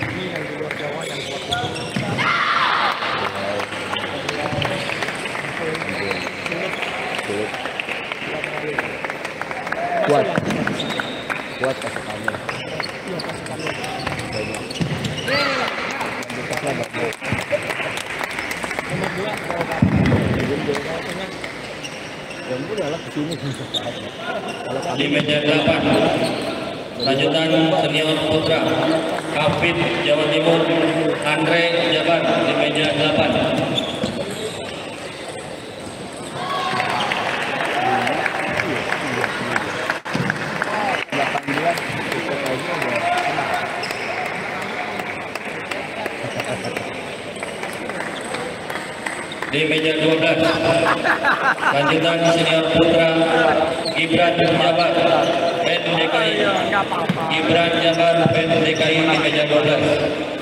ini yang di luar Jawa yang kuat. Kuat. Kuat. Pasukannya. Iya pasukannya. Banyak. Kita dapat Nomor dua Jawa Barat. Jawa Tengah. Dan udah lah ke sini di meja 8 lanjutan senior putra Kapit Jawa Timur Andre Jabar di meja 8 delapan bulan kita kayaknya udah senang. di meja 12 lanjutan senior putra Gibran Jabar DKI Nggak apa-apa. Gibran Jabar Ben DKI meja 12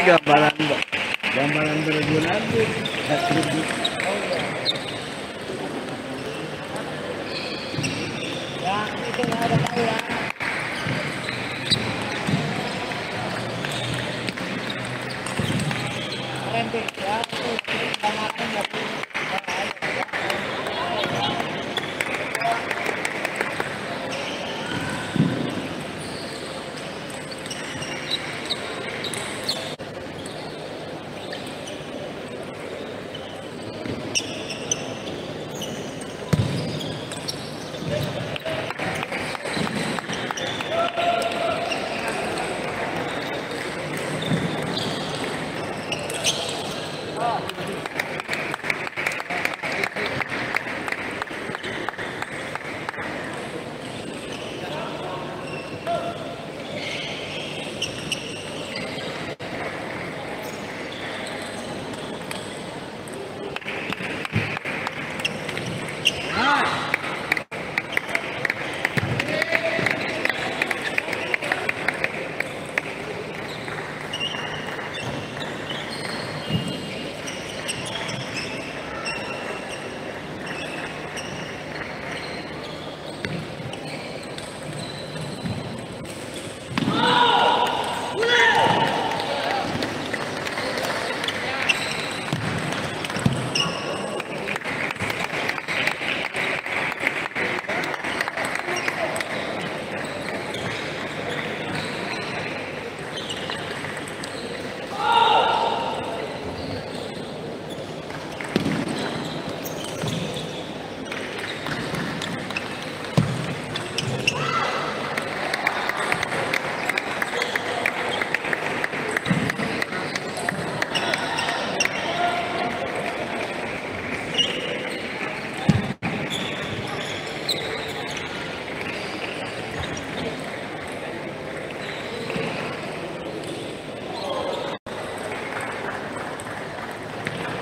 ini gambaran gambaran berlebihan aja ya itu ada tahu ya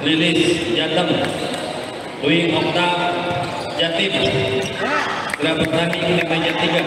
Lilis Jateng. Dwi Okta Jatim bertanding di meja tiga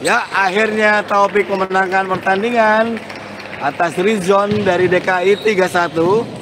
Ya, akhirnya Taufik memenangkan pertandingan atas Rizon dari DKI 31